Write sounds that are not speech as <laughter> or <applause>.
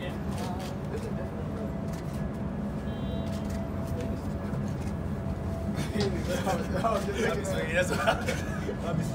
Yeah. <laughs> <laughs>